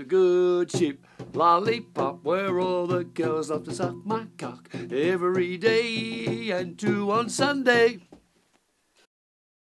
A good ship. Lollipop, where all the girls love to suck my cock every day and two on Sunday.